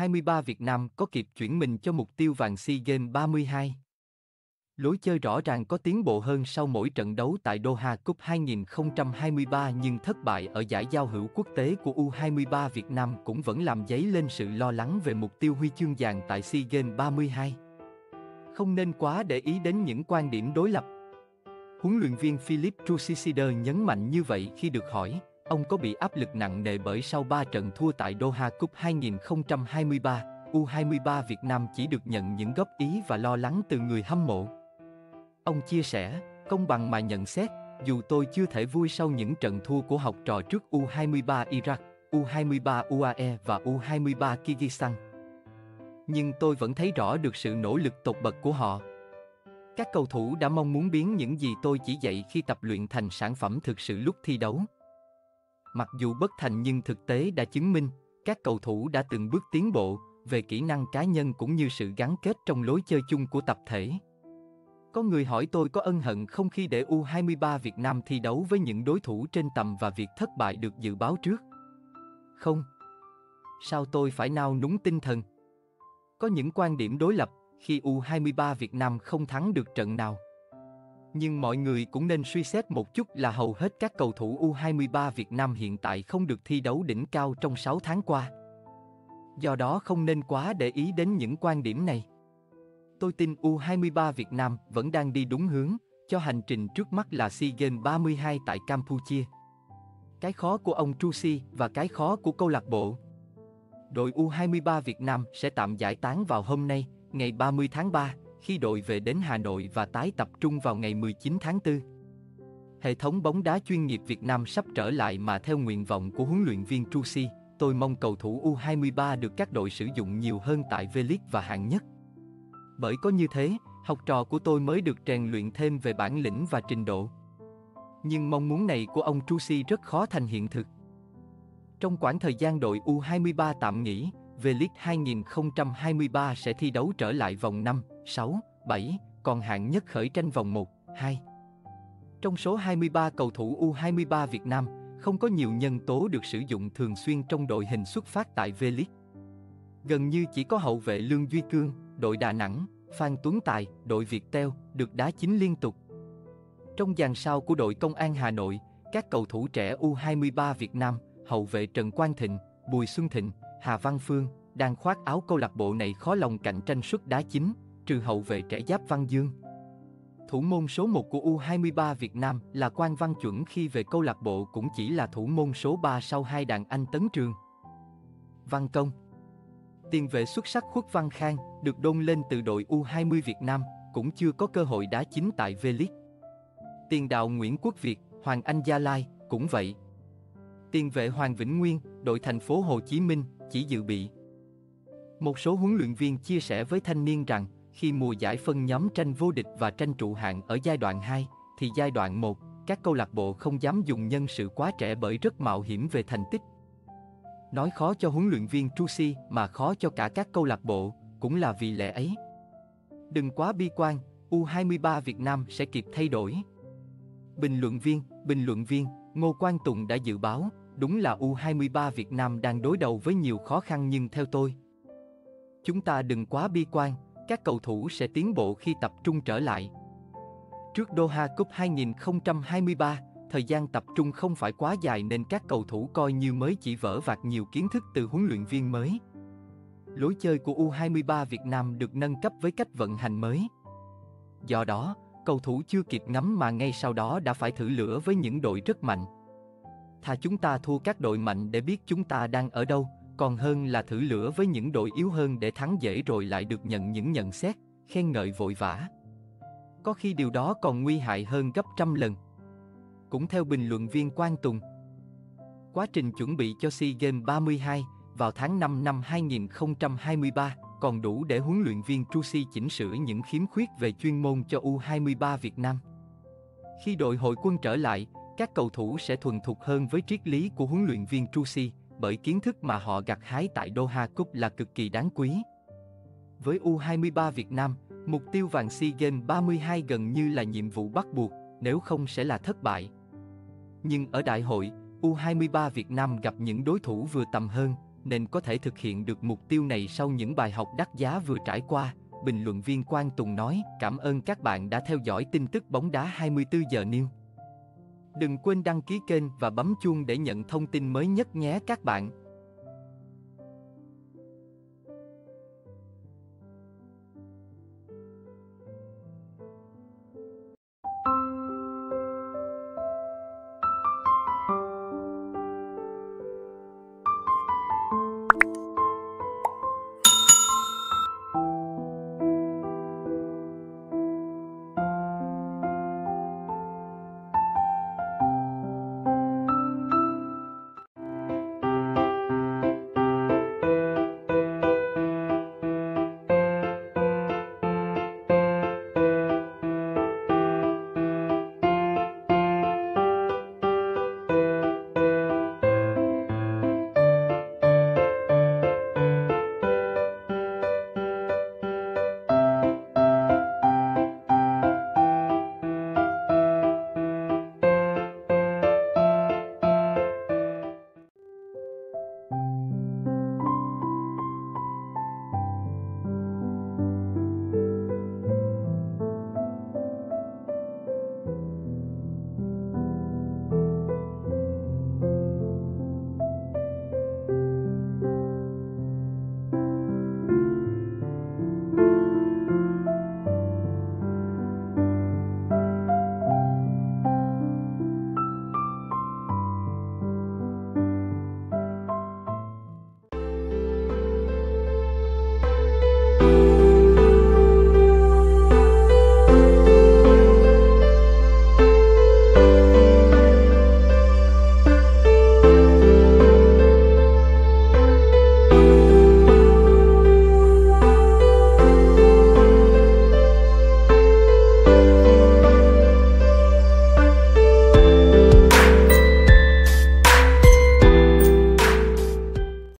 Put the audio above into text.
U23 Việt Nam có kịp chuyển mình cho mục tiêu vàng SEA Games 32. Lối chơi rõ ràng có tiến bộ hơn sau mỗi trận đấu tại Doha Cup 2023 nhưng thất bại ở giải giao hữu quốc tế của U23 Việt Nam cũng vẫn làm dấy lên sự lo lắng về mục tiêu huy chương vàng tại SEA Games 32. Không nên quá để ý đến những quan điểm đối lập. Huấn luyện viên Philip Trusisider nhấn mạnh như vậy khi được hỏi, ông có bị áp lực nặng nề bởi sau 3 trận thua tại Doha Cup 2023, U23 Việt Nam chỉ được nhận những góp ý và lo lắng từ người hâm mộ. Ông chia sẻ, công bằng mà nhận xét, dù tôi chưa thể vui sau những trận thua của học trò trước U23 Iraq, U23 UAE và U23 Kyrgyzstan. Nhưng tôi vẫn thấy rõ được sự nỗ lực tột bậc của họ. Các cầu thủ đã mong muốn biến những gì tôi chỉ dạy khi tập luyện thành sản phẩm thực sự lúc thi đấu. Mặc dù bất thành nhưng thực tế đã chứng minh, các cầu thủ đã từng bước tiến bộ về kỹ năng cá nhân cũng như sự gắn kết trong lối chơi chung của tập thể. Có người hỏi tôi có ân hận không khi để U23 Việt Nam thi đấu với những đối thủ trên tầm và việc thất bại được dự báo trước. Không. Sao tôi phải nao núng tinh thần? Có những quan điểm đối lập khi U23 Việt Nam không thắng được trận nào. Nhưng mọi người cũng nên suy xét một chút là hầu hết các cầu thủ U23 Việt Nam hiện tại không được thi đấu đỉnh cao trong 6 tháng qua. Do đó không nên quá để ý đến những quan điểm này. Tôi tin U23 Việt Nam vẫn đang đi đúng hướng, cho hành trình trước mắt là SEA Games 32 tại Campuchia. Cái khó của ông Trusi và cái khó của câu lạc bộ. Đội U23 Việt Nam sẽ tạm giải tán vào hôm nay, ngày 30 tháng 3, khi đội về đến Hà Nội và tái tập trung vào ngày 19 tháng 4. Hệ thống bóng đá chuyên nghiệp Việt Nam sắp trở lại mà theo nguyện vọng của huấn luyện viên Trusi, tôi mong cầu thủ U23 được các đội sử dụng nhiều hơn tại V-League và hạng nhất. Bởi có như thế, học trò của tôi mới được rèn luyện thêm về bản lĩnh và trình độ. Nhưng mong muốn này của ông Trusi rất khó thành hiện thực. Trong khoảng thời gian đội U23 tạm nghỉ, V-League 2023 sẽ thi đấu trở lại vòng 5, 6, 7, còn hạng nhất khởi tranh vòng 1, 2. Trong số 23 cầu thủ U23 Việt Nam, không có nhiều nhân tố được sử dụng thường xuyên trong đội hình xuất phát tại V-League. Gần như chỉ có hậu vệ Lương Duy Cương, đội Đà Nẵng, Phan Tuấn Tài, đội Việt Teo, được đá chính liên tục. Trong dàn sao của đội Công an Hà Nội, các cầu thủ trẻ U23 Việt Nam, hậu vệ Trần Quang Thịnh, Bùi Xuân Thịnh, Hà Văn Phương, đang khoác áo câu lạc bộ này khó lòng cạnh tranh suất đá chính, trừ hậu vệ trẻ Giáp Văn Dương. Thủ môn số 1 của U23 Việt Nam là Quang Văn Chuẩn khi về câu lạc bộ cũng chỉ là thủ môn số 3 sau hai đàn anh Tấn Trường. Văn Công Tiền vệ xuất sắc Khuất Văn Khang được đôn lên từ đội U20 Việt Nam, cũng chưa có cơ hội đá chính tại V-League. Tiền đạo Nguyễn Quốc Việt, Hoàng Anh Gia Lai, cũng vậy. Tiền vệ Hoàng Vĩnh Nguyên, đội thành phố Hồ Chí Minh, chỉ dự bị. Một số huấn luyện viên chia sẻ với thanh niên rằng, khi mùa giải phân nhóm tranh vô địch và tranh trụ hạng ở giai đoạn 2, thì giai đoạn 1, các câu lạc bộ không dám dùng nhân sự quá trẻ bởi rất mạo hiểm về thành tích. Nói khó cho huấn luyện viên Trusi mà khó cho cả các câu lạc bộ, cũng là vì lẽ ấy. Đừng quá bi quan, U23 Việt Nam sẽ kịp thay đổi. Bình luận viên, bình luận viên, Ngô Quang Tùng đã dự báo, đúng là U23 Việt Nam đang đối đầu với nhiều khó khăn nhưng theo tôi. Chúng ta đừng quá bi quan, các cầu thủ sẽ tiến bộ khi tập trung trở lại. Trước Doha Cup 2023, thời gian tập trung không phải quá dài nên các cầu thủ coi như mới chỉ vỡ vạc nhiều kiến thức từ huấn luyện viên mới. Lối chơi của U23 Việt Nam được nâng cấp với cách vận hành mới. Do đó, cầu thủ chưa kịp ngắm mà ngay sau đó đã phải thử lửa với những đội rất mạnh. Thà chúng ta thua các đội mạnh để biết chúng ta đang ở đâu, còn hơn là thử lửa với những đội yếu hơn để thắng dễ rồi lại được nhận những nhận xét, khen ngợi vội vã. Có khi điều đó còn nguy hại hơn gấp trăm lần. Cũng theo bình luận viên Quang Tùng, quá trình chuẩn bị cho SEA Games 32 vào tháng 5 năm 2023 còn đủ để huấn luyện viên Trusi chỉnh sửa những khiếm khuyết về chuyên môn cho U23 Việt Nam. Khi đội hội quân trở lại, các cầu thủ sẽ thuần thục hơn với triết lý của huấn luyện viên Trusi, bởi kiến thức mà họ gặt hái tại Doha Cup là cực kỳ đáng quý. Với U23 Việt Nam, mục tiêu vàng SEA Games 32 gần như là nhiệm vụ bắt buộc, nếu không sẽ là thất bại. Nhưng ở đại hội, U23 Việt Nam gặp những đối thủ vừa tầm hơn, nên có thể thực hiện được mục tiêu này sau những bài học đắt giá vừa trải qua, bình luận viên Quang Tùng nói, cảm ơn các bạn đã theo dõi tin tức bóng đá 24 giờ News. Đừng quên đăng ký kênh và bấm chuông để nhận thông tin mới nhất nhé các bạn.